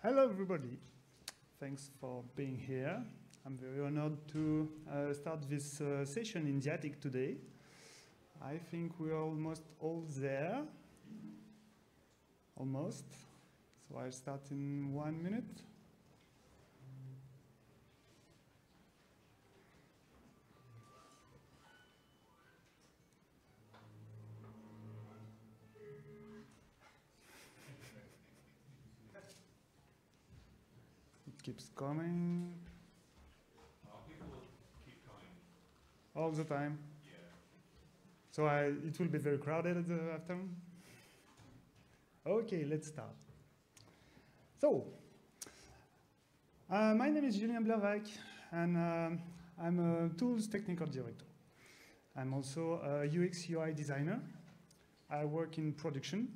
Hello, everybody. Thanks for being here. I'm very honored to uh, start this uh, session in the attic today. I think we're almost all there. Almost. So I'll start in one minute. Keeps coming all the time. So I, it will be very crowded at the afternoon. Okay, let's start. So, uh, my name is Julien Blervaque, and um, I'm a tools technical director. I'm also a UX UI designer. I work in production,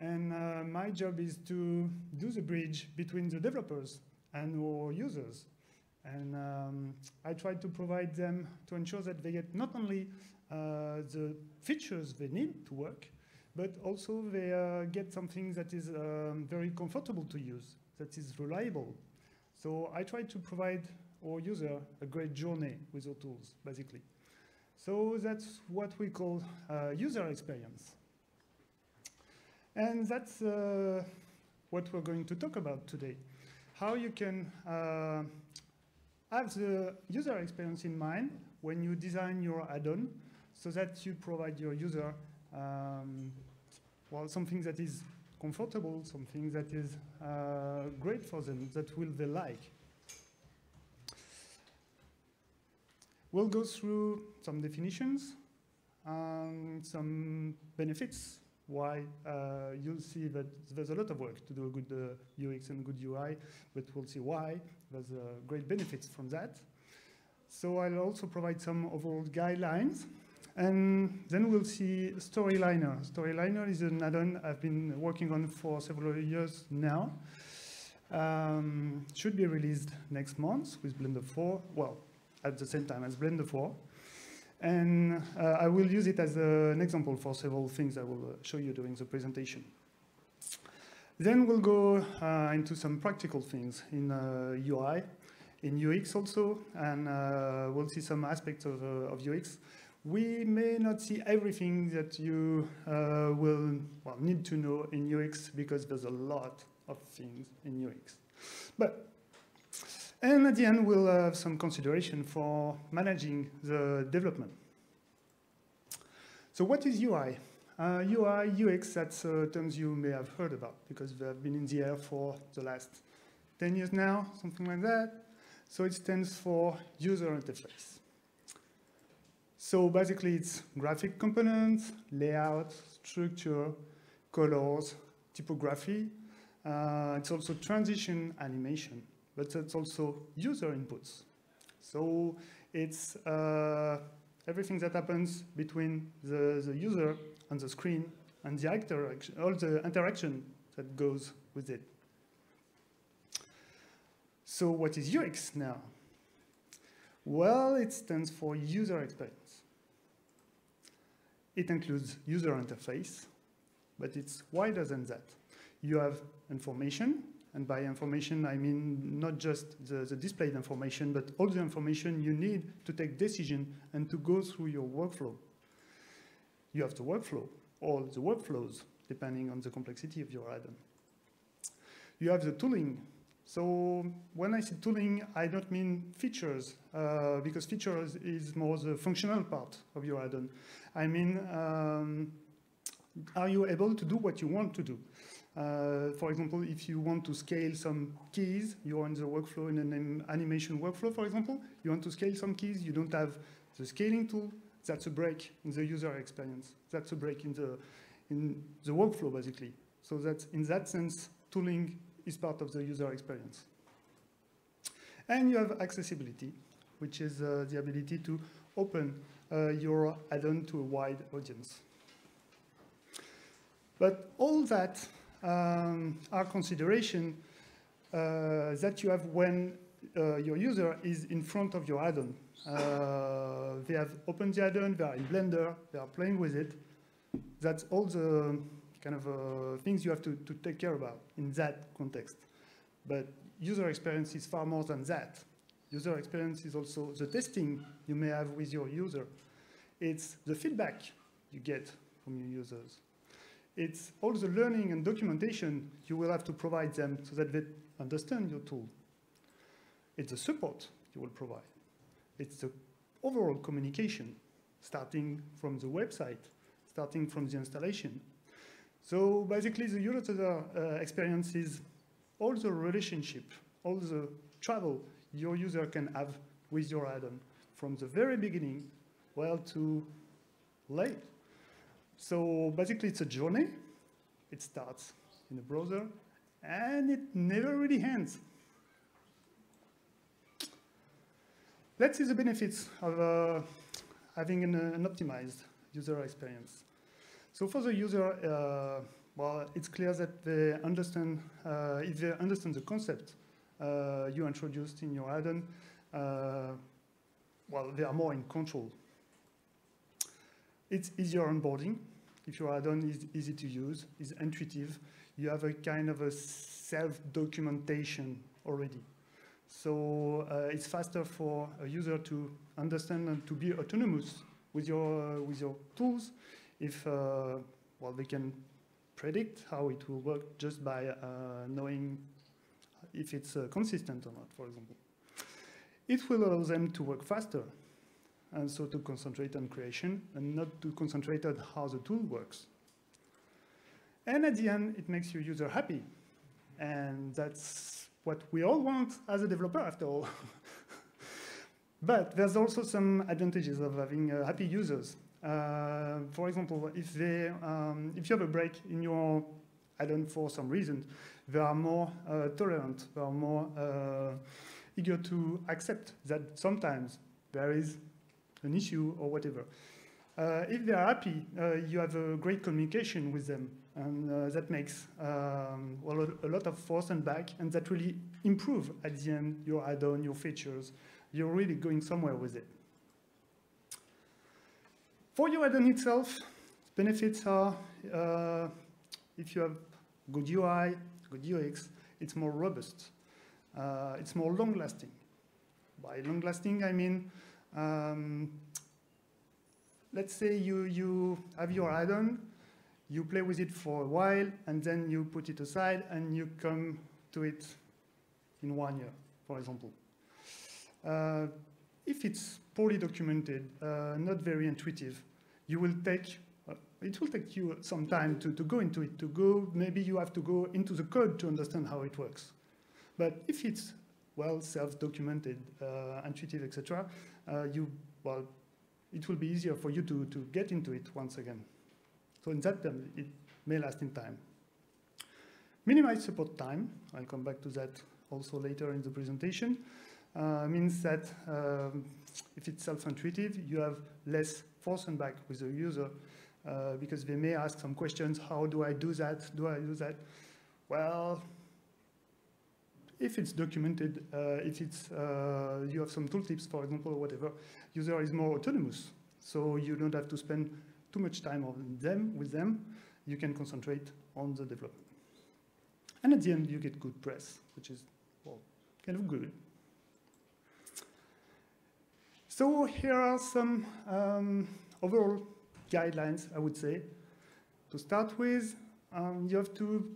and uh, my job is to do the bridge between the developers and our users. And um, I try to provide them to ensure that they get not only uh, the features they need to work, but also they uh, get something that is um, very comfortable to use, that is reliable. So I try to provide our user a great journey with our tools, basically. So that's what we call uh, user experience. And that's uh, what we're going to talk about today. How you can uh, have the user experience in mind when you design your add-on so that you provide your user um, well, something that is comfortable, something that is uh, great for them, that will they like. We'll go through some definitions, and some benefits, why uh, you'll see that there's a lot of work to do a good uh, UX and good UI, but we'll see why. There's uh, great benefits from that. So I'll also provide some overall guidelines and then we'll see Storyliner. Storyliner is an add-on I've been working on for several years now. Um, should be released next month with Blender 4, well, at the same time as Blender 4. And uh, I will use it as a, an example for several things I will uh, show you during the presentation. Then we'll go uh, into some practical things in UI, uh, in UX also, and uh, we'll see some aspects of, uh, of UX we may not see everything that you uh, will well, need to know in UX because there's a lot of things in UX. But, and at the end, we'll have some consideration for managing the development. So what is UI? Uh, UI, UX, that's uh, terms you may have heard about because they have been in the air for the last 10 years now, something like that. So it stands for user interface. So basically it's graphic components, layout, structure, colors, typography. Uh, it's also transition animation, but it's also user inputs. So it's uh, everything that happens between the, the user and the screen and the interaction, all the interaction that goes with it. So what is UX now? Well, it stands for user experience. It includes user interface, but it's wider than that. You have information, and by information, I mean not just the, the, displayed information, but all the information you need to take decision and to go through your workflow. You have the workflow, or the workflows, depending on the complexity of your add-on. You have the tooling. So when I say tooling, I don't mean features, uh, because features is more the functional part of your add-on. I mean, um, are you able to do what you want to do? Uh, for example, if you want to scale some keys, you're in the workflow, in an animation workflow, for example, you want to scale some keys, you don't have the scaling tool, that's a break in the user experience. That's a break in the, in the workflow, basically. So that in that sense, tooling is part of the user experience. And you have accessibility, which is uh, the ability to open uh, your add-on to a wide audience. But all that um, are consideration uh, that you have when uh, your user is in front of your add-on. Uh, they have opened the add-on, they are in Blender, they are playing with it. That's all the kind of uh, things you have to, to take care about in that context. But user experience is far more than that. User experience is also the testing you may have with your user. It's the feedback you get from your users. It's all the learning and documentation you will have to provide them so that they understand your tool. It's the support you will provide. It's the overall communication, starting from the website, starting from the installation. So basically, the user uh, experience is all the relationship, all the travel your user can have with your add-on from the very beginning, well, to late. So basically, it's a journey. It starts in the browser, and it never really ends. Let's see the benefits of uh, having an, an, optimized user experience. So for the user, uh, well, it's clear that they understand, uh, if they understand the concept uh, you introduced in your add-on, uh, well, they are more in control. It's easier onboarding if your add-on is easy to use, is intuitive, you have a kind of a self-documentation already. So uh, it's faster for a user to understand and to be autonomous with your, uh, with your tools if, uh, well, they can predict how it will work just by uh, knowing if it's uh, consistent or not, for example. It will allow them to work faster and so to concentrate on creation and not to concentrate on how the tool works. And at the end, it makes your user happy. And that's what we all want as a developer, after all. but there's also some advantages of having uh, happy users. Uh, for example, if, they, um, if you have a break in your add-on for some reason, they are more uh, tolerant, they are more uh, eager to accept that sometimes there is an issue or whatever. Uh, if they are happy, uh, you have a great communication with them, and uh, that makes um, well, a lot of force and back, and that really improve at the end your add-on, your features. You're really going somewhere with it. For your add-on itself, benefits are uh, if you have good UI, good UX, it's more robust. Uh, it's more long-lasting. By long-lasting, I mean um, let's say you, you have your add-on, you play with it for a while, and then you put it aside, and you come to it in one year, for example. Uh, if it's poorly documented, uh, not very intuitive, you will take, uh, it will take you some time to, to go into it, to go, maybe you have to go into the code to understand how it works. But if it's well self-documented, uh, intuitive, etc., uh, you, well, it will be easier for you to, to get into it once again. So in that term, it may last in time. Minimize support time, I'll come back to that also later in the presentation, uh, means that um, if it's self-intuitive, you have less force and back with the user uh, because they may ask some questions, how do I do that, do I do that? Well, if it's documented, uh, if it's, uh, you have some tooltips, for example, or whatever, user is more autonomous. So you don't have to spend too much time on them, with them. You can concentrate on the development. And at the end, you get good press, which is, well, kind of good. So here are some um, overall guidelines, I would say. To start with, um, you have to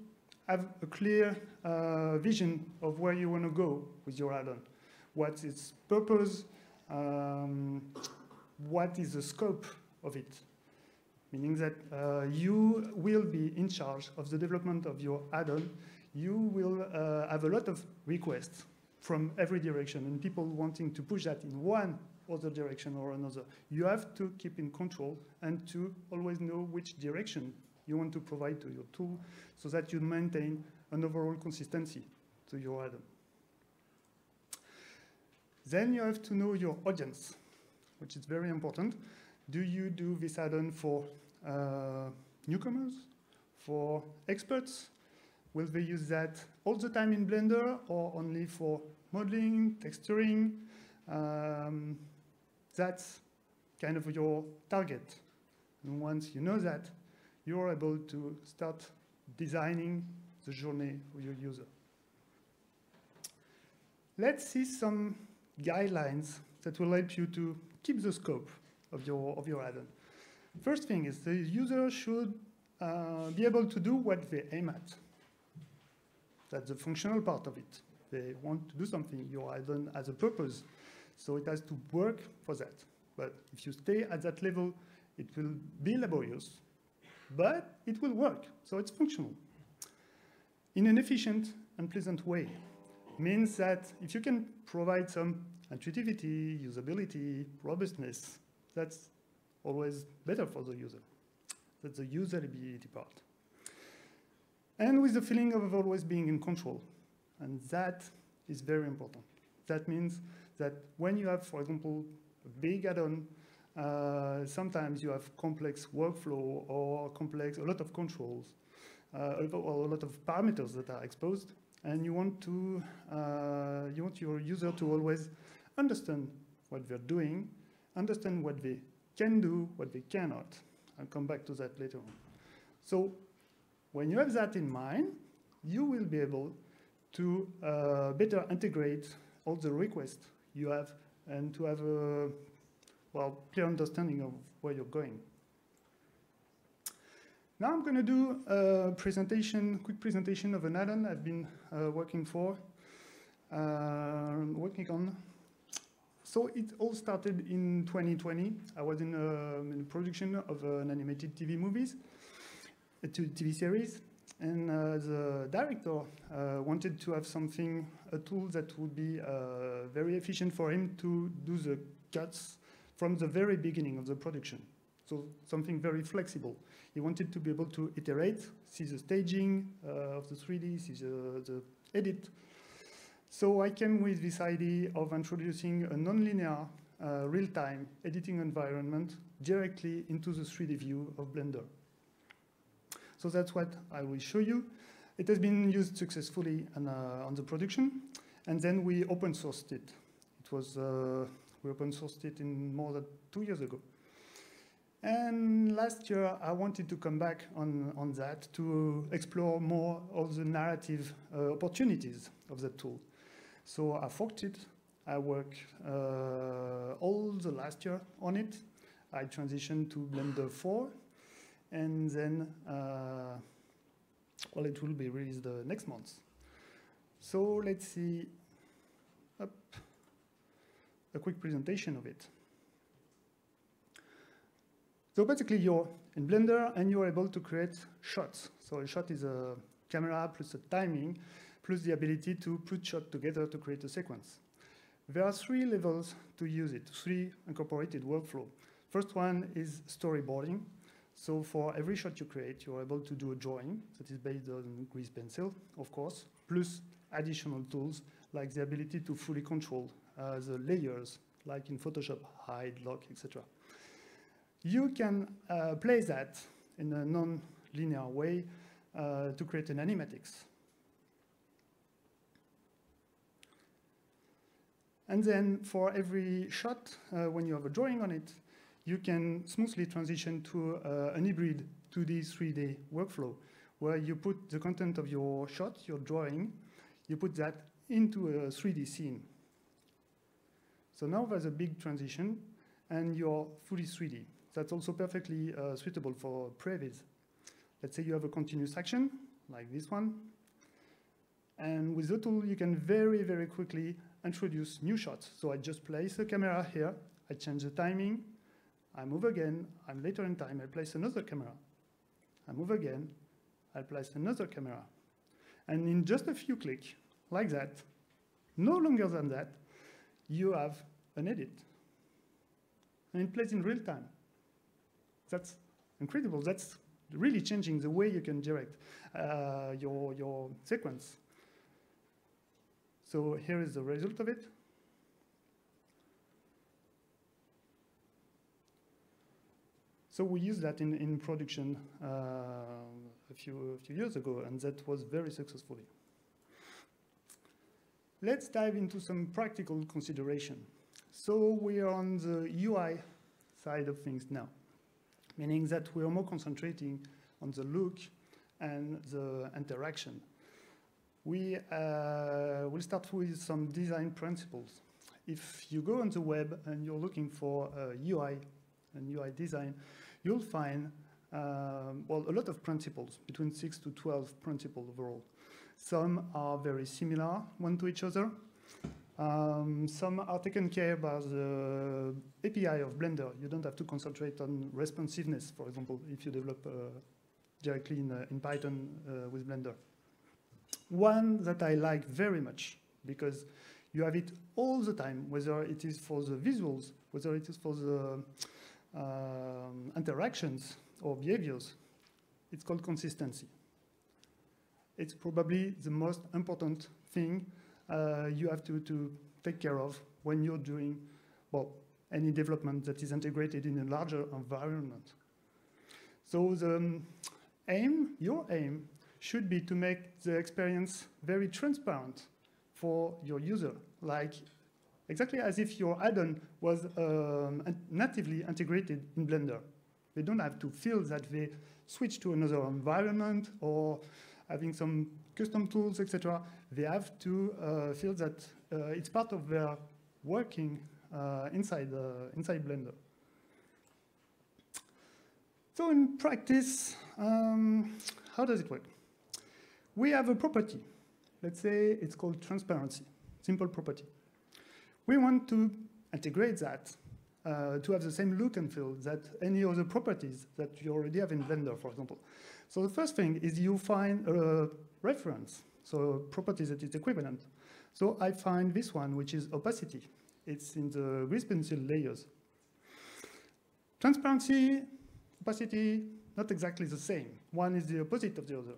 have a clear uh, vision of where you want to go with your add-on. What's its purpose? Um, what is the scope of it? Meaning that uh, you will be in charge of the development of your add-on. You will uh, have a lot of requests from every direction and people wanting to push that in one other direction or another. You have to keep in control and to always know which direction you want to provide to your tool so that you maintain an overall consistency to your add-on. Then you have to know your audience, which is very important. Do you do this add-on for uh, newcomers, for experts? Will they use that all the time in Blender or only for modeling, texturing? Um, that's kind of your target. And once you know that, you're able to start designing the journey of your user. let's see some guidelines that will help you to keep the scope of your, of your add-on. First thing is the user should uh, be able to do what they aim at. That's the functional part of it. They want to do something. Your add-on has a purpose, so it has to work for that. But if you stay at that level, it will be laborious, but it will work, so it's functional. In an efficient and pleasant way means that if you can provide some intuitivity, usability, robustness, that's always better for the user. That's the usability part. And with the feeling of always being in control. And that is very important. That means that when you have, for example, a big add-on, uh, sometimes you have complex workflow or complex, a lot of controls, uh, or a lot of parameters that are exposed, and you want to, uh, you want your user to always understand what they're doing, understand what they can do, what they cannot. I'll come back to that later on. So when you have that in mind, you will be able to uh, better integrate all the requests you have and to have a well, clear understanding of where you're going. Now I'm going to do a presentation, quick presentation of an add-on I've been uh, working for, uh, working on. So it all started in 2020. I was in, a, um, in production of an animated TV movies, a TV series, and uh, the director uh, wanted to have something, a tool that would be uh, very efficient for him to do the cuts from the very beginning of the production. So something very flexible. He wanted to be able to iterate, see the staging uh, of the 3D, see the, the edit. So I came with this idea of introducing a nonlinear uh, real-time editing environment directly into the 3D view of Blender. So that's what I will show you. It has been used successfully on, uh, on the production, and then we open sourced it. It was, uh, we open sourced it in more than two years ago. And last year, I wanted to come back on, on that to explore more of the narrative uh, opportunities of that tool. So I forked it. I worked uh, all the last year on it. I transitioned to Blender 4, and then, uh, well, it will be released uh, next month. So let's see a quick presentation of it. So basically, you're in Blender and you're able to create shots. So a shot is a camera plus a timing, plus the ability to put shots together to create a sequence. There are three levels to use it, three incorporated workflow. First one is storyboarding. So for every shot you create, you're able to do a drawing that is based on grease pencil, of course, plus additional tools like the ability to fully control the layers, like in Photoshop, hide, lock, etc. You can uh, play that in a non-linear way uh, to create an animatics. And then for every shot, uh, when you have a drawing on it, you can smoothly transition to uh, an hybrid 2D, 3D workflow, where you put the content of your shot, your drawing, you put that into a 3D scene. So now there's a big transition, and you're fully 3D. That's also perfectly uh, suitable for previs. Let's say you have a continuous action, like this one, and with the tool, you can very, very quickly introduce new shots. So I just place the camera here, I change the timing, I move again, I'm later in time, I place another camera. I move again, I place another camera. And in just a few clicks, like that, no longer than that, you have an edit. And it plays in real time. That's incredible. That's really changing the way you can direct uh, your, your sequence. So here is the result of it. So we used that in, in production uh, a, few, a few years ago, and that was very successfully. Let's dive into some practical consideration. So we are on the UI side of things now, meaning that we are more concentrating on the look and the interaction. we uh, will start with some design principles. If you go on the web and you're looking for UI and UI design, you'll find um, well, a lot of principles, between 6 to 12 principles overall. Some are very similar one to each other. Um, some are taken care by the API of Blender. You don't have to concentrate on responsiveness, for example, if you develop uh, directly in, uh, in Python uh, with Blender. One that I like very much, because you have it all the time, whether it is for the visuals, whether it is for the um, interactions or behaviors. It's called consistency. It's probably the most important thing uh, you have to, to take care of when you're doing, well, any development that is integrated in a larger environment. So the um, aim, your aim, should be to make the experience very transparent for your user, like exactly as if your add-on was um, natively integrated in Blender. They don't have to feel that they switch to another environment or having some custom tools, etc. They have to uh, feel that uh, it's part of their working uh, inside, inside Blender. So in practice, um, how does it work? We have a property. Let's say it's called transparency, simple property. We want to integrate that uh, to have the same look and feel that any other properties that you already have in Blender, for example. So the first thing is you find a reference, so properties that is equivalent. So I find this one, which is opacity. It's in the grease pencil layers. Transparency, opacity, not exactly the same. One is the opposite of the other.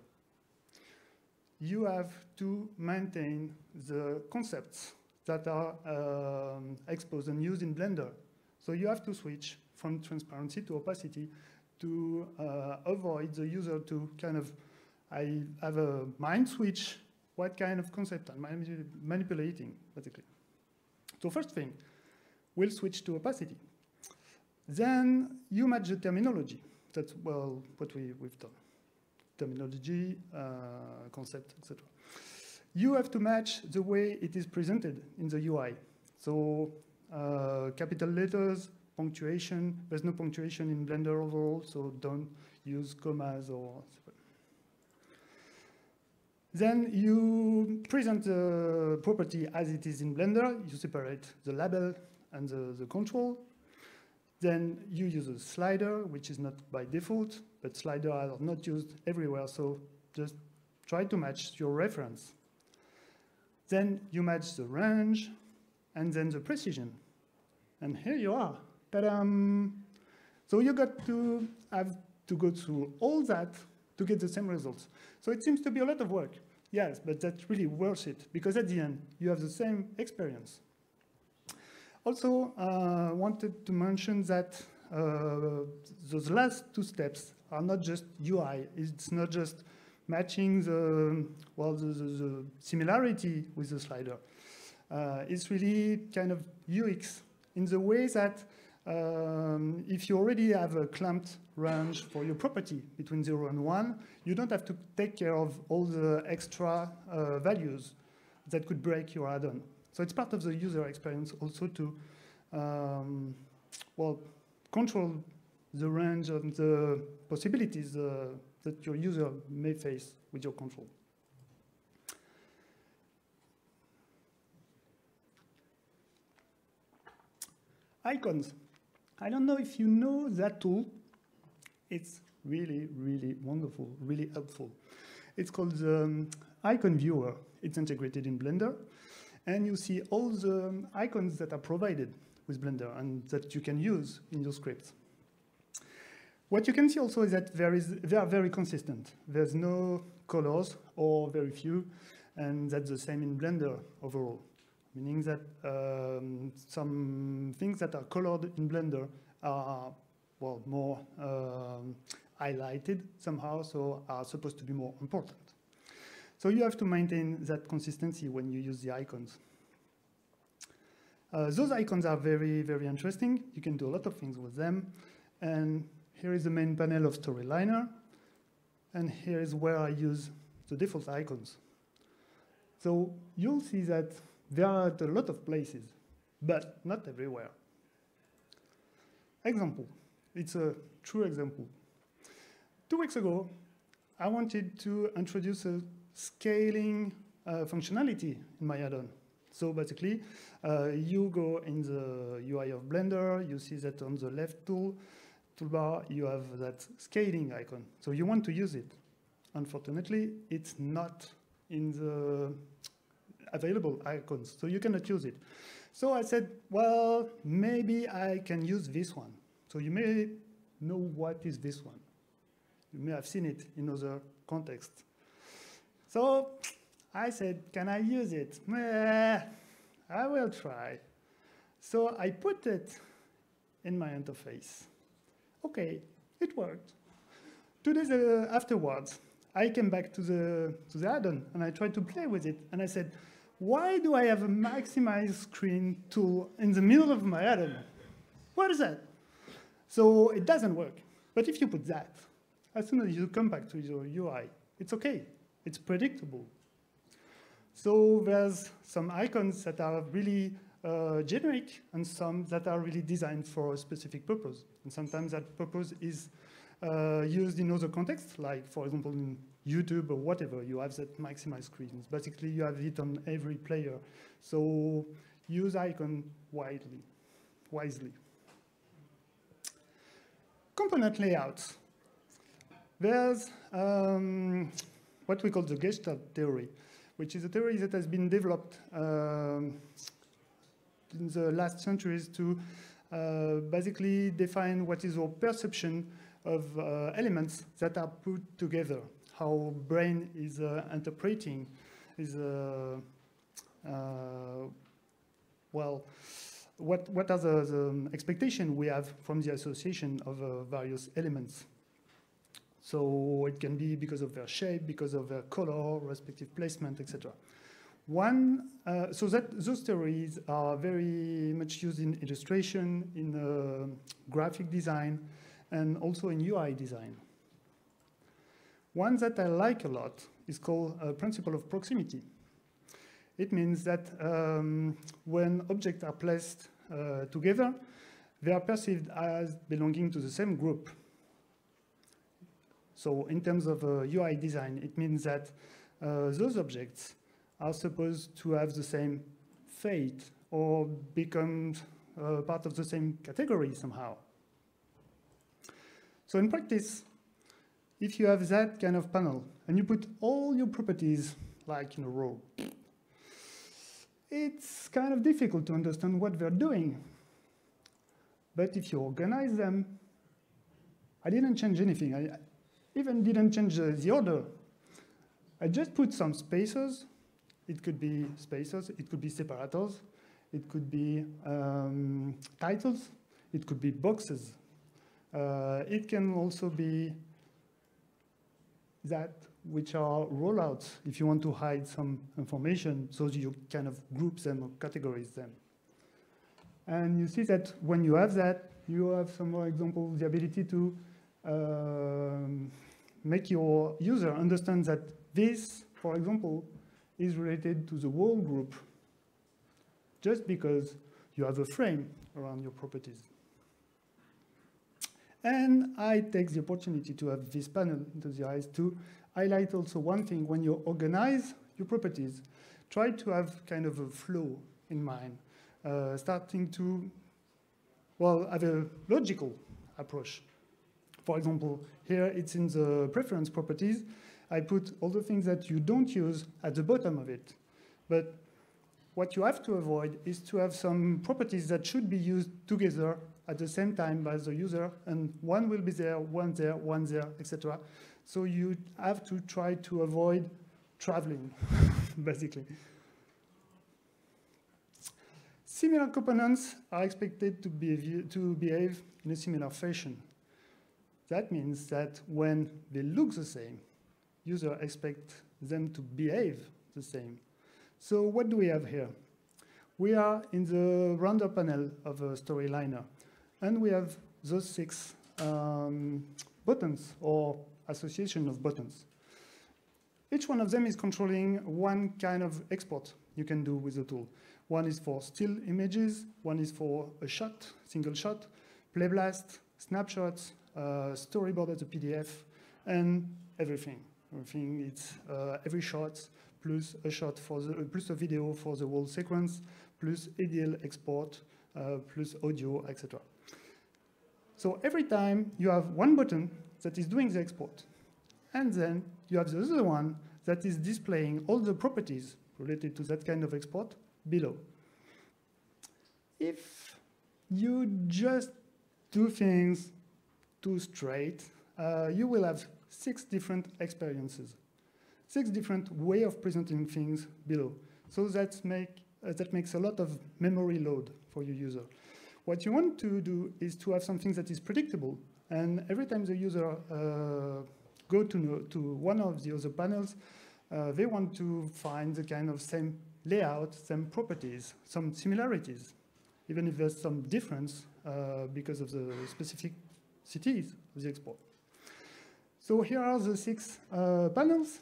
You have to maintain the concepts that are um, exposed and used in Blender so you have to switch from transparency to opacity to uh, avoid the user to kind of, I have a mind switch, what kind of concept I'm manipulating, basically. So first thing, we'll switch to opacity. Then you match the terminology. That's, well, what we, we've done. Terminology, uh, concept, etc. You have to match the way it is presented in the UI. So uh, capital letters, punctuation. There's no punctuation in Blender overall, so don't use commas or. Then you present the property as it is in Blender. You separate the label and the, the control. Then you use a slider, which is not by default, but sliders are not used everywhere, so just try to match your reference. Then you match the range, and then the precision. And here you are. Ta-dam! So you got to have to go through all that to get the same results. So it seems to be a lot of work. Yes, but that's really worth it because at the end, you have the same experience. Also, uh, wanted to mention that uh, those last two steps are not just UI. It's not just matching the, well, the, the, the similarity with the slider. Uh, it's really kind of UX in the way that um, if you already have a clamped range for your property between 0 and 1, you don't have to take care of all the extra uh, values that could break your add-on. So it's part of the user experience also to, um, well, control the range of the possibilities uh, that your user may face with your control. Icons. I don't know if you know that tool. It's really, really wonderful, really helpful. It's called the um, Icon Viewer. It's integrated in Blender. And you see all the icons that are provided with Blender and that you can use in your scripts. What you can see also is that there is, they are very consistent. There's no colors or very few, and that's the same in Blender overall meaning that um, some things that are colored in Blender are well more um, highlighted somehow, so are supposed to be more important. So you have to maintain that consistency when you use the icons. Uh, those icons are very, very interesting. You can do a lot of things with them. And here is the main panel of Storyliner. And here is where I use the default icons. So you'll see that there are a lot of places, but not everywhere. Example, it's a true example. Two weeks ago, I wanted to introduce a scaling uh, functionality in my add-on. So basically, uh, you go in the UI of Blender, you see that on the left tool, toolbar, you have that scaling icon. So you want to use it. Unfortunately, it's not in the available icons, so you cannot use it. So I said, well, maybe I can use this one. So you may know what is this one. You may have seen it in other contexts. So I said, can I use it? I will try. So I put it in my interface. Okay, it worked. Two days uh, afterwards, I came back to the, to the add-on and I tried to play with it. And I said, why do I have a maximize screen tool in the middle of my add-on? What is that? So it doesn't work. But if you put that, as soon as you come back to your UI, it's okay. It's predictable. So there's some icons that are really uh, generic and some that are really designed for a specific purpose. And sometimes that purpose is uh, used in other contexts, like for example in YouTube or whatever, you have that maximize screens. Basically, you have it on every player. So use icon widely, wisely. Component layouts. There's um, what we call the Gestalt theory, which is a theory that has been developed um, in the last centuries to uh, basically define what is our perception of uh, elements that are put together, how brain is uh, interpreting, is, uh, uh, well, what, what are the, the expectations we have from the association of various elements. So it can be because of their shape, because of their color, respective placement, etc. One, uh, so that those theories are very much used in illustration, in uh, graphic design, and also in UI design. One that I like a lot is called a principle of proximity. It means that um, when objects are placed uh, together, they are perceived as belonging to the same group. So in terms of uh, UI design, it means that uh, those objects are supposed to have the same fate or become uh, part of the same category somehow. So in practice, if you have that kind of panel and you put all your properties like in a row, it's kind of difficult to understand what they're doing. But if you organize them, I didn't change anything. I even didn't change the, the order. I just put some spacers it could be spacers, it could be separators, it could be um, titles, it could be boxes. Uh, it can also be that which are rollouts if you want to hide some information so you kind of group them or categorize them. And you see that when you have that, you have some more examples, the ability to um, make your user understand that this, for example, is related to the whole group just because you have a frame around your properties. And I take the opportunity to have this panel into the eyes to highlight also one thing. When you organize your properties, try to have kind of a flow in mind, uh, starting to, well, have a logical approach. For example, here it's in the preference properties. I put all the things that you don't use at the bottom of it. But what you have to avoid is to have some properties that should be used together at the same time by the user, and one will be there, one there, one there, etc. So you have to try to avoid traveling, basically. Similar components are expected to behave, to behave in a similar fashion. That means that when they look the same, user expect them to behave the same. So what do we have here? We are in the render panel of a storyliner, and we have those six um, buttons or association of buttons. Each one of them is controlling one kind of export you can do with the tool. One is for still images, one is for a shot, single shot, playblast, snapshots, uh, storyboard as a PDF, and everything. Everything, it's uh, every shot plus a shot for the, plus a video for the whole sequence, plus EDL export, uh, plus audio, etc. So every time you have one button that is doing the export, and then you have the other one that is displaying all the properties related to that kind of export below. If you just do things too straight, uh, you will have six different experiences, six different way of presenting things below. So make, uh, that makes a lot of memory load for your user. What you want to do is to have something that is predictable, and every time the user uh, go to, to one of the other panels, uh, they want to find the kind of same layout, same properties, some similarities, even if there's some difference uh, because of the specific cities of the export. So here are the six uh, panels,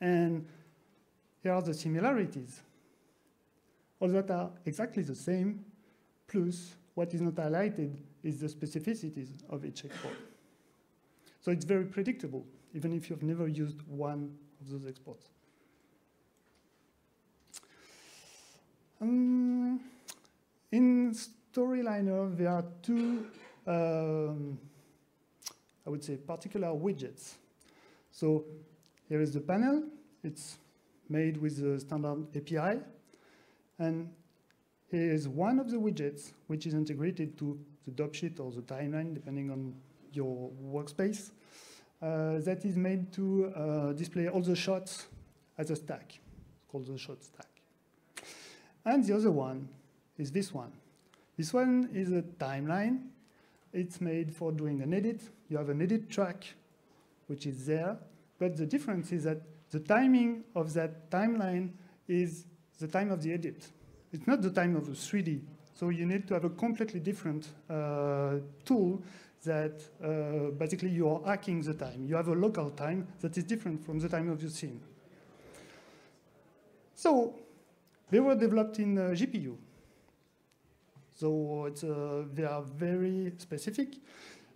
and here are the similarities. All that are exactly the same, plus what is not highlighted is the specificities of each export. So it's very predictable, even if you've never used one of those exports. Um, in Storyliner, there are two, um, I would say, particular widgets. So here is the panel. It's made with the standard API. And is one of the widgets which is integrated to the dope sheet or the timeline, depending on your workspace, uh, that is made to uh, display all the shots as a stack. It's called the shot stack. And the other one is this one. This one is a timeline. It's made for doing an edit. You have an edit track, which is there. But the difference is that the timing of that timeline is the time of the edit. It's not the time of the 3D. So you need to have a completely different uh, tool that uh, basically you are hacking the time. You have a local time that is different from the time of your scene. So they were developed in uh, GPU. So uh, they are very specific.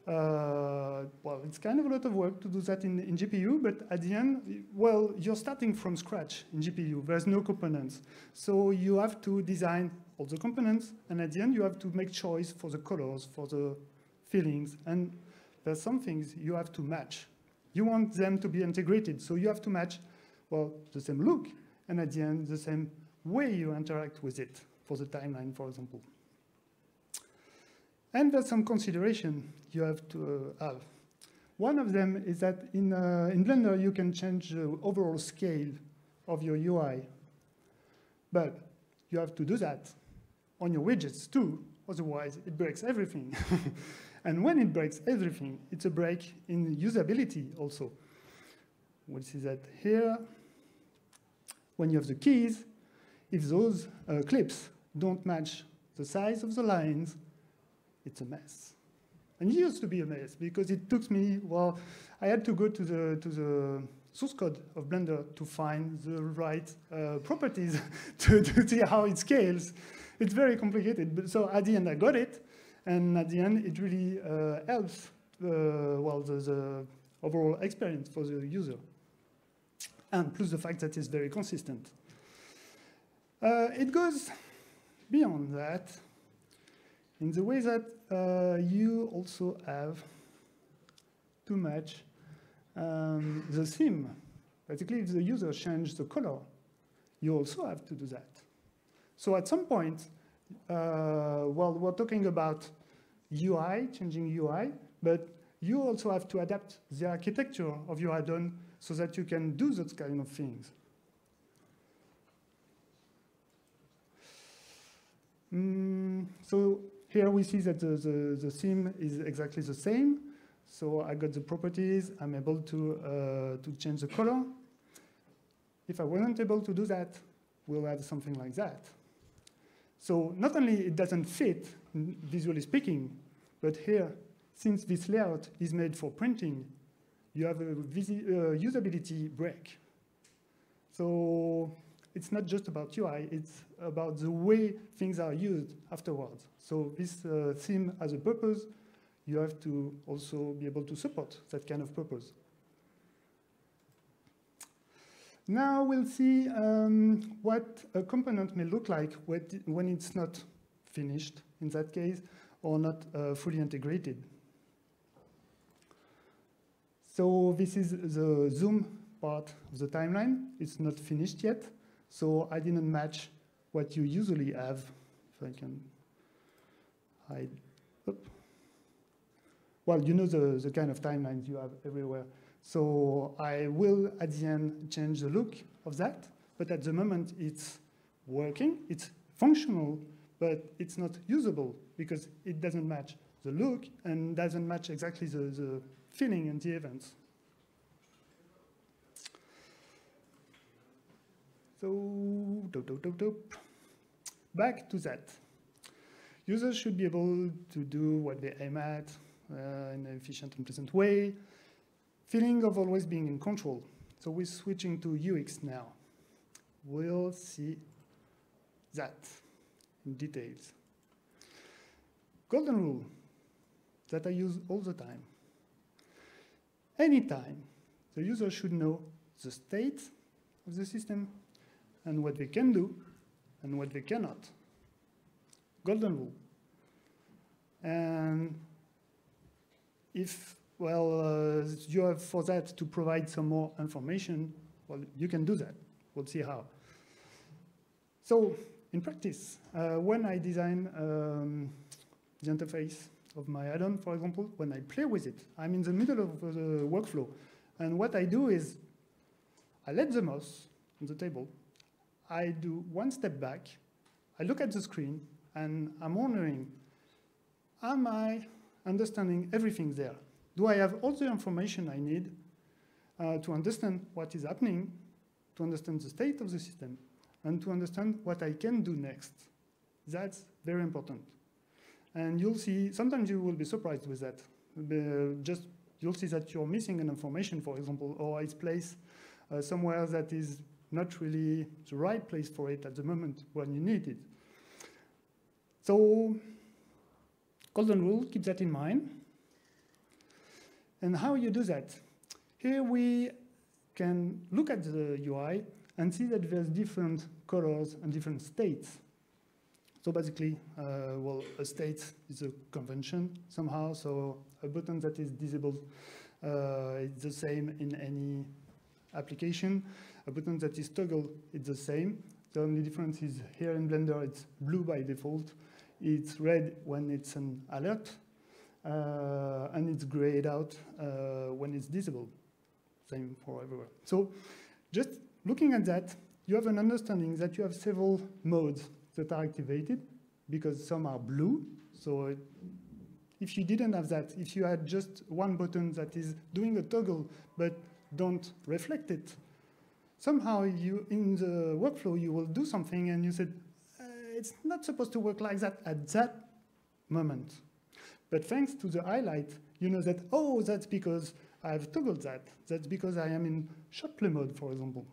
Uh, well, it's kind of a lot of work to do that in, in GPU, but at the end, well, you're starting from scratch in GPU. There's no components. So you have to design all the components, and at the end, you have to make choice for the colors, for the feelings, and there's some things you have to match. You want them to be integrated, so you have to match, well, the same look, and at the end, the same way you interact with it for the timeline, for example. And there's some consideration you have to uh, have. One of them is that in, uh, in Blender, you can change the overall scale of your UI. But you have to do that on your widgets too, otherwise it breaks everything. And when it breaks everything, it's a break in usability also. We see that here, when you have the keys, if those uh, clips don't match the size of the lines, it's a mess. And it used to be a mess because it took me, well, I had to go to the, to the source code of Blender to find the right uh, properties to, to see how it scales. It's very complicated, but so at the end I got it, and at the end, it really uh, helps, uh, well, the, the, overall experience for the user. And plus the fact that it's very consistent. Uh, it goes beyond that in the way that uh, you also have to match um, the theme. Basically, if the user changes the color, you also have to do that. So at some point, uh, well, we're talking about UI, changing UI, but you also have to adapt the architecture of your add-on so that you can do those kind of things. Mm, so here we see that the, the, the, theme is exactly the same. So I got the properties, I'm able to, uh, to change the color. If I wasn't able to do that, we'll have something like that. So not only it doesn't fit, visually speaking, but here, since this layout is made for printing, you have a uh, usability break. So it's not just about UI, it's about the way things are used afterwards. So this uh, theme has a purpose, you have to also be able to support that kind of purpose. Now we'll see um, what a component may look like when it's not finished, in that case, or not uh, fully integrated. So this is the zoom part of the timeline. It's not finished yet, so I didn't match what you usually have. If I can hide. Well, you know the, the kind of timelines you have everywhere. So I will, at the end, change the look of that. But at the moment, it's working. It's functional, but it's not usable because it doesn't match the look and doesn't match exactly the, the feeling and the events. So, doop, doop, doop, back to that. Users should be able to do what they aim at uh, in an efficient and pleasant way. Feeling of always being in control. So we're switching to UX now. We'll see that in details. Golden rule that I use all the time. Anytime, the user should know the state of the system and what they can do and what they cannot. Golden rule. And if, well, uh, you have for that to provide some more information, well, you can do that. We'll see how. So in practice, uh, when I design um, the interface of my add-on, for example, when I play with it, I'm in the middle of the workflow. And what I do is I let the mouse on the table I do one step back, I look at the screen, and I'm wondering, am I understanding everything there? Do I have all the information I need uh, to understand what is happening, to understand the state of the system, and to understand what I can do next? That's very important. And you'll see, sometimes you will be surprised with that. Just you'll see that you're missing an information, for example, or it's placed uh, somewhere that is not really the right place for it at the moment when you need it. So golden rule, keep that in mind. And how you do that? Here we can look at the UI and see that there's different colors and different states. So basically, uh, well, a state is a convention somehow, so a button that is disabled uh, is the same in any application. A button that is toggle, it's the same. The only difference is here in Blender, it's blue by default. It's red when it's an alert, uh, and it's grayed out uh, when it's disabled. Same for everywhere. So just looking at that, you have an understanding that you have several modes that are activated because some are blue. So it, if you didn't have that, if you had just one button that is doing a toggle but don't reflect it, somehow you, in the workflow, you will do something and you said, uh, it's not supposed to work like that at that moment. But thanks to the highlight, you know that, oh, that's because I've toggled that. That's because I am in shot play mode, for example.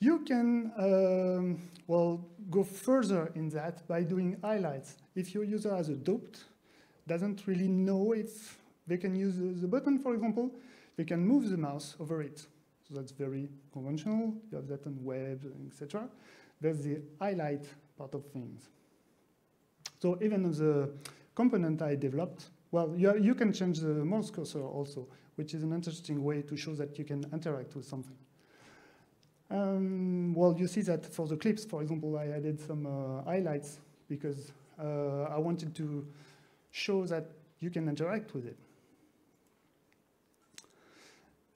You can, um, well, go further in that by doing highlights. If your user has a doped, doesn't really know if they can use the button, for example, they can move the mouse over it. So that's very conventional. You have that on web, etc. There's the highlight part of things. So even the component I developed, well, you, you can change the mouse cursor also, which is an interesting way to show that you can interact with something. Um, well, you see that for the clips, for example, I added some uh, highlights because uh, I wanted to show that you can interact with it.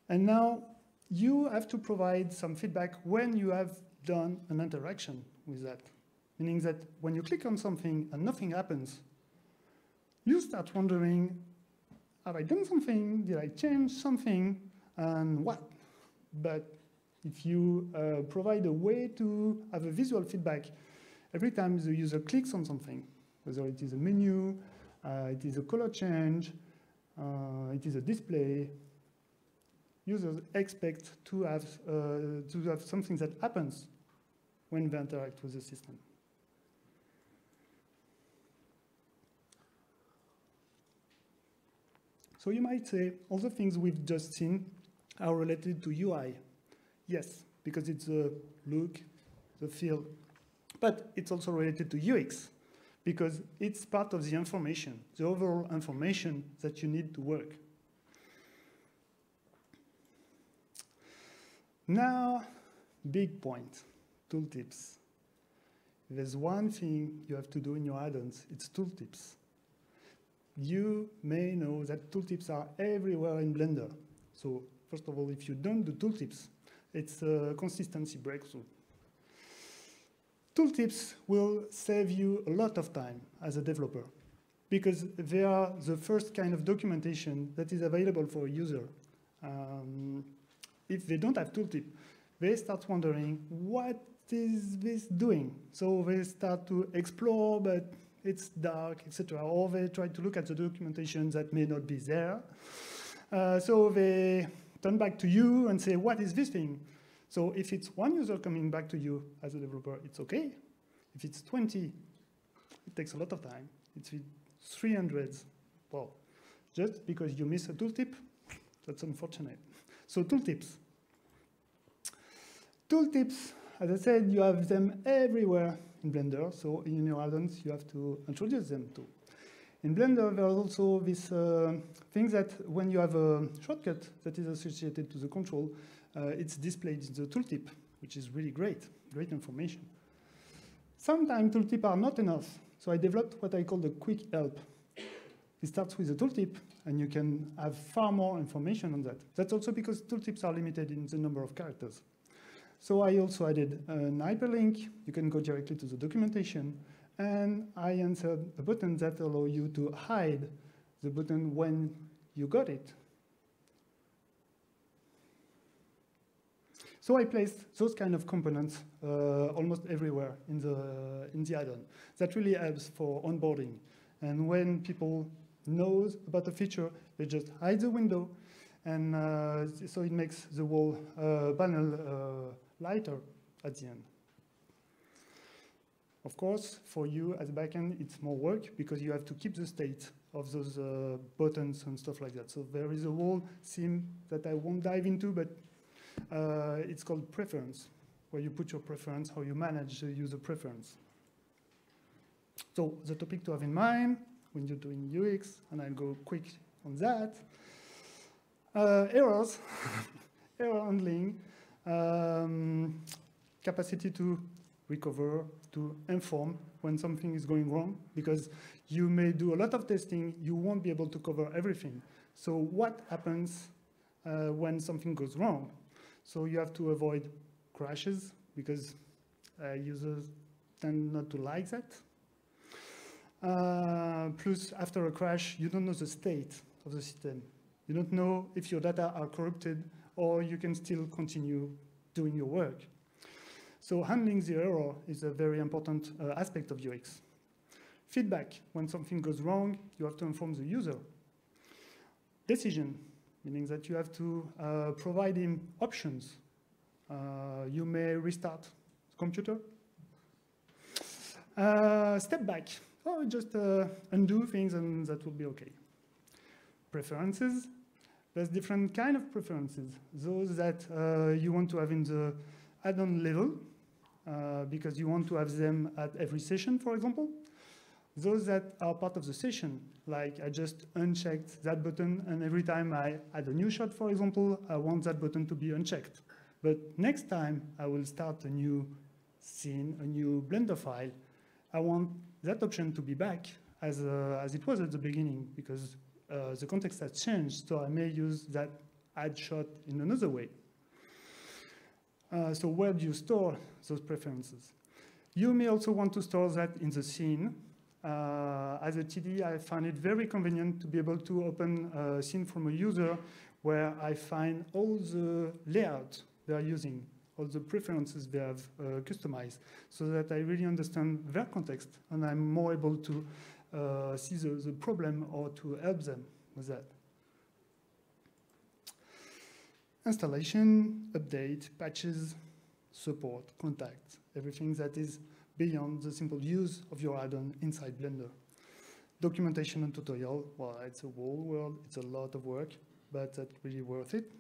And now you have to provide some feedback when you have done an interaction with that. Meaning that when you click on something and nothing happens, you start wondering, have I done something? Did I change something? And what? But if you uh, provide a way to have a visual feedback every time the user clicks on something, whether it is a menu, uh, it is a color change, uh, it is a display. Users expect to have, uh, to have something that happens when they interact with the system. So you might say all the things we've just seen are related to UI. Yes, because it's the look, the feel, but it's also related to UX because it's part of the information, the overall information that you need to work. Now, big point, tooltips. There's one thing you have to do in your add-ons, it's tooltips. You may know that tooltips are everywhere in Blender. So first of all, if you don't do tooltips, it's a consistency breakthrough. Tooltips will save you a lot of time as a developer because they are the first kind of documentation that is available for a user. Um, if they don't have tooltip, they start wondering, what is this doing? So they start to explore, but it's dark, etc. Or they try to look at the documentation that may not be there. Uh, so they turn back to you and say, what is this thing? So if it's one user coming back to you as a developer, it's okay. If it's 20, it takes a lot of time. It's 300, well, just because you miss a tooltip, that's unfortunate. So tooltips. Tooltips, as I said, you have them everywhere in Blender, so in your add-ons you have to introduce them too. In Blender, there's also this uh, thing that when you have a shortcut that is associated to the control, uh, it's displayed in the tooltip, which is really great, great information. Sometimes tooltips are not enough, so I developed what I call the quick help. It starts with a tooltip, and you can have far more information on that. That's also because tooltips are limited in the number of characters. So I also added an hyperlink. You can go directly to the documentation. And I answered a button that allow you to hide the button when you got it. So I placed those kind of components uh, almost everywhere in the, in the add-on. That really helps for onboarding. And when people knows about a feature, they just hide the window, and uh, so it makes the whole uh, panel uh, lighter at the end. Of course, for you as a backend, it's more work because you have to keep the state of those uh, buttons and stuff like that. So there is a whole theme that I won't dive into, but uh, it's called preference, where you put your preference, how you manage the user preference. So the topic to have in mind when you're doing UX, and I'll go quick on that. Uh, errors, error handling, um, capacity to recover, to inform when something is going wrong, because you may do a lot of testing, you won't be able to cover everything. So what happens uh, when something goes wrong? So you have to avoid crashes, because uh, users tend not to like that. Uh, plus, after a crash, you don't know the state of the system. You don't know if your data are corrupted or you can still continue doing your work. So handling the error is a very important uh, aspect of UX. Feedback, when something goes wrong, you have to inform the user. Decision, meaning that you have to uh, provide him options. Uh, you may restart the computer. Uh, step back, oh, just uh, undo things and that will be okay. Preferences, there's different kind of preferences. Those that uh, you want to have in the add-on level, uh, because you want to have them at every session, for example. Those that are part of the session, like I just unchecked that button, and every time I add a new shot, for example, I want that button to be unchecked. But next time I will start a new scene, a new Blender file, I want that option to be back as, uh, as it was at the beginning, because uh, the context has changed, so I may use that add shot in another way. Uh, so where do you store those preferences? You may also want to store that in the scene. Uh, as a TD, I find it very convenient to be able to open a scene from a user where I find all the layout they are using, all the preferences they have uh, customized so that I really understand their context and I'm more able to uh, see the, the problem or to help them with that. Installation, update, patches, support, contact, everything that is beyond the simple use of your add-on inside Blender. Documentation and tutorial, well, it's a whole world, it's a lot of work, but that's really worth it.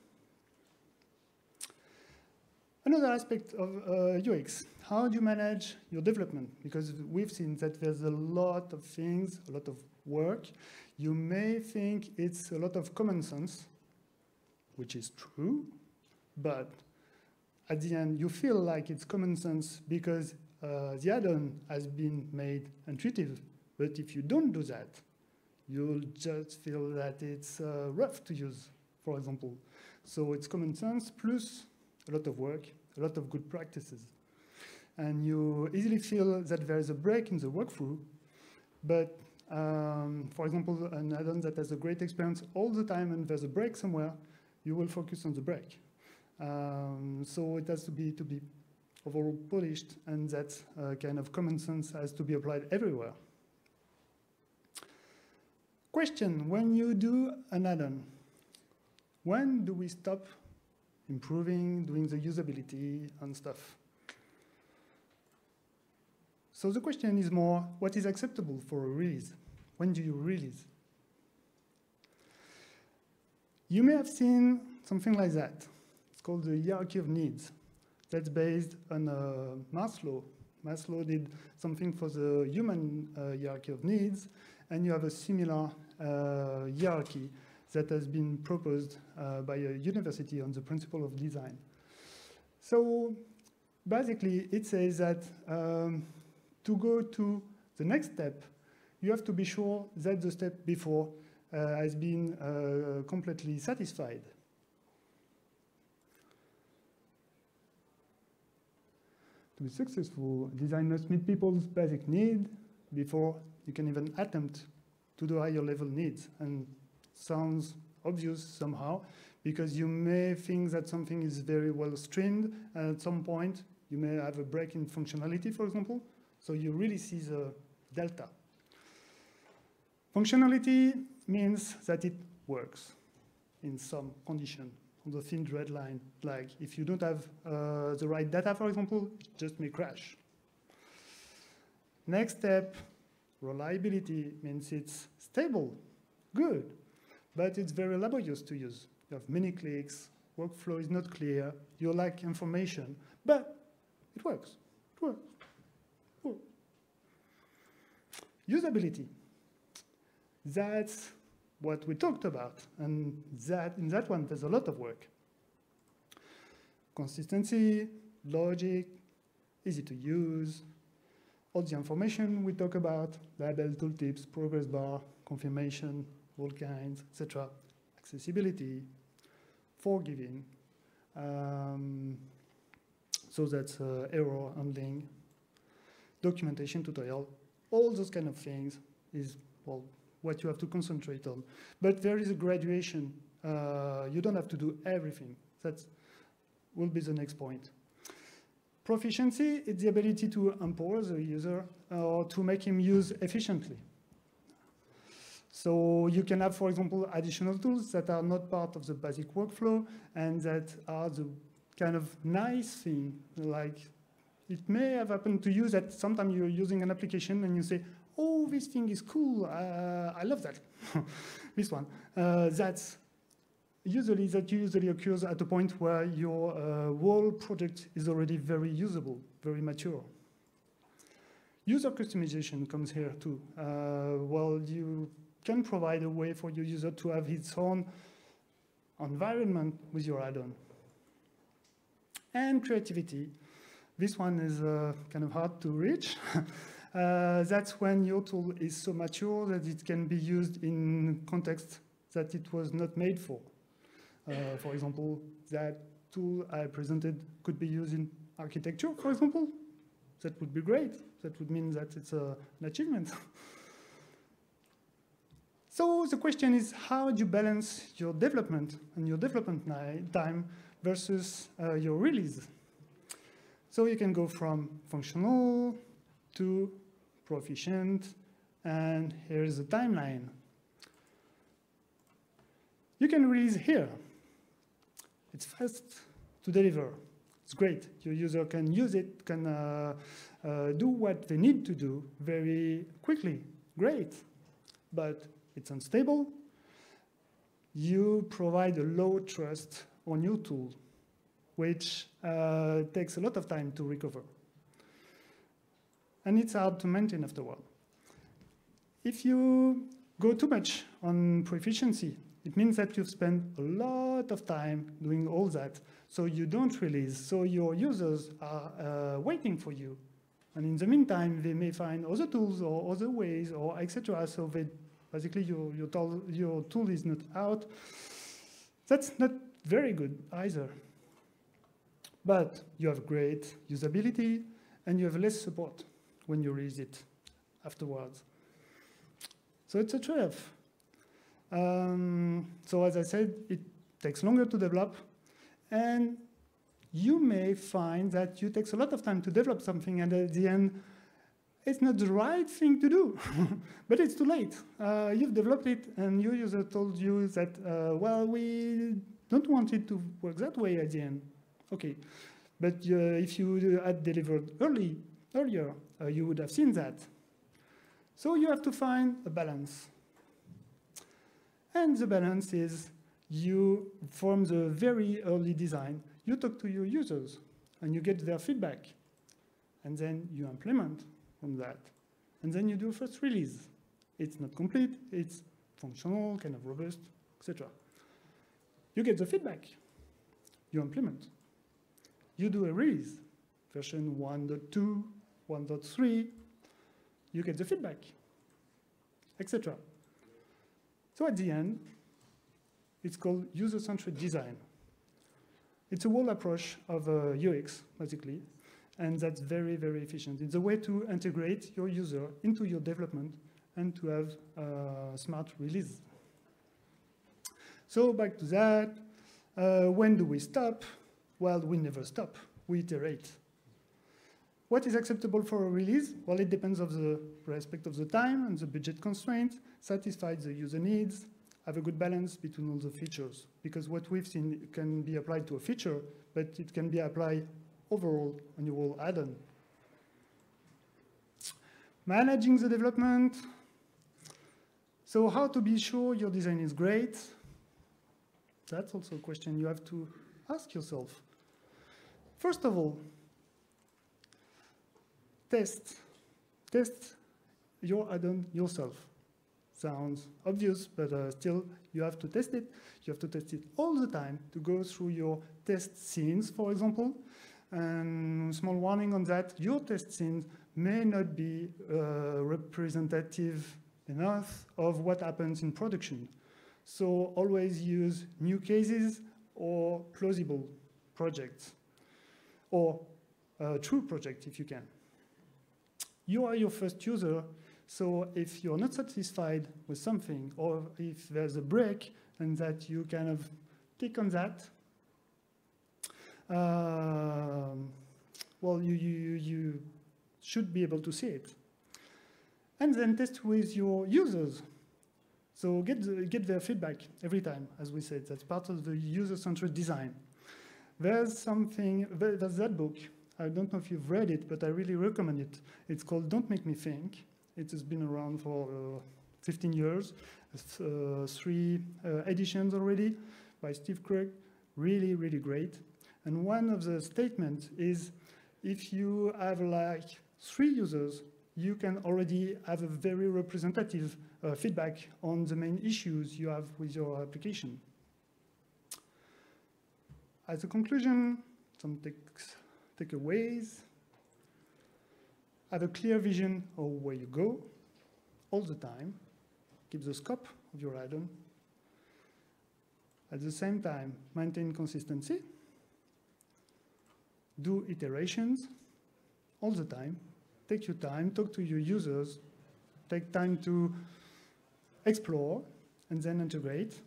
Another aspect of uh, UX, how do you manage your development? Because we've seen that there's a lot of things, a lot of work. You may think it's a lot of common sense, which is true, but at the end, you feel like it's common sense because uh, the add-on has been made intuitive. But if you don't do that, you'll just feel that it's uh, rough to use, for example. So it's common sense plus a lot of work, a lot of good practices. And you easily feel that there is a break in the workflow, but um, for example, an add-on that has a great experience all the time and there's a break somewhere, you will focus on the break. Um, so it has to be to be overall polished, and that uh, kind of common sense has to be applied everywhere. Question, when you do an add-on, when do we stop improving, doing the usability and stuff? So the question is more, what is acceptable for a release? When do you release? You may have seen something like that. It's called the hierarchy of needs. That's based on uh, Maslow. Maslow did something for the human uh, hierarchy of needs, and you have a similar uh, hierarchy that has been proposed uh, by a university on the principle of design. So basically, it says that um, to go to the next step, you have to be sure that the step before uh, has been uh, completely satisfied. To be successful, design must meet people's basic need before you can even attempt to do higher level needs. And sounds obvious somehow, because you may think that something is very well streamed, and at some point you may have a break in functionality, for example. So you really see the delta. Functionality means that it works in some condition on the thin red line. Like if you don't have uh, the right data, for example, it just may crash. Next step, reliability means it's stable, good, but it's very laborious to use. You have many clicks, workflow is not clear, you lack information, but it works, it works. It works. Usability. That's what we talked about. And that in that one, there's a lot of work. Consistency, logic, easy to use, all the information we talk about, label, tooltips, progress bar, confirmation, all kinds, etc. Accessibility, forgiving, um, so that's uh, error handling, documentation tutorial, all those kind of things is, well, what you have to concentrate on. But there is a graduation. Uh, you don't have to do everything. That will be the next point. Proficiency is the ability to empower the user uh, or to make him use efficiently. So you can have, for example, additional tools that are not part of the basic workflow and that are the kind of nice thing. Like it may have happened to you that sometimes you're using an application and you say, oh, this thing is cool, uh, I love that, this one. Uh, that's usually, that usually occurs at a point where your uh, whole project is already very usable, very mature. User customization comes here too. Uh, well, you can provide a way for your user to have his own environment with your add-on. And creativity. This one is uh, kind of hard to reach. uh, that's when your tool is so mature that it can be used in context that it was not made for. Uh, for example, that tool I presented could be used in architecture, for example. That would be great. That would mean that it's uh, an achievement. so the question is, how do you balance your development and your development time versus uh, your release? So you can go from functional to proficient, and here's the timeline. You can release here. It's fast to deliver. It's great. Your user can use it, can uh, uh, do what they need to do very quickly. Great. But it's unstable. You provide a low trust on your tool, which uh, takes a lot of time to recover. And it's hard to maintain afterward. If you go too much on proficiency, it means that you've spent a lot of time doing all that, so you don't release, so your users are uh, waiting for you. And in the meantime, they may find other tools or other ways or etc. So they, basically your, your, tool, your tool is not out. That's not very good either. But you have great usability and you have less support when you release it afterwards. So it's a trade-off. Um, so as I said, it takes longer to develop, and you may find that you takes a lot of time to develop something, and at the end, it's not the right thing to do, but it's too late. Uh, you've developed it, and your user told you that, uh, well, we don't want it to work that way at the end. Okay, but uh, if you had delivered early, earlier, uh, you would have seen that. So you have to find a balance. And the balance is you, from the very early design, you talk to your users and you get their feedback. And then you implement on that. And then you do a first release. It's not complete, it's functional, kind of robust, etc. You get the feedback. You implement. You do a release, version 1.2, 1.3, you get the feedback, etc. So at the end, it's called user-centered design. It's a whole approach of uh, UX, basically, and that's very, very efficient. It's a way to integrate your user into your development and to have uh, smart release. So back to that, uh, when do we stop? Well, we never stop, we iterate. What is acceptable for a release? Well, it depends of the respect of the time and the budget constraint, satisfy the user needs, have a good balance between all the features. Because what we've seen can be applied to a feature, but it can be applied overall on your whole add-on. Managing the development. So how to be sure your design is great? That's also a question you have to ask yourself. First of all, test. Test your add-on yourself. Sounds obvious, but uh, still you have to test it. You have to test it all the time to go through your test scenes, for example. And small warning on that, your test scenes may not be uh, representative enough of what happens in production. So always use new cases or plausible projects, or uh, true project if you can you are your first user, so if you're not satisfied with something, or if there's a break, and that you kind of click on that, um, well, you, you, you should be able to see it. And then test with your users. So get, the, get their feedback every time, as we said. That's part of the user-centered design. There's something, there's that book I don't know if you've read it, but I really recommend it. It's called Don't Make Me Think. It has been around for uh, 15 years, uh, three uh, editions already by Steve Krug. Really, really great. And one of the statements is if you have like three users, you can already have a very representative uh, feedback on the main issues you have with your application. As a conclusion, some takeaways, have a clear vision of where you go all the time, keep the scope of your add-on. At the same time, maintain consistency, do iterations all the time, take your time, talk to your users, take time to explore, and then integrate,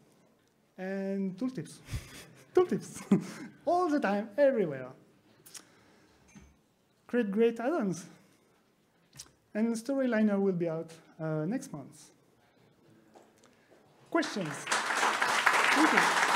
and tooltips. tooltips, all the time, everywhere create great add-ons. And StoryLiner will be out uh, next month. Questions? Thank you.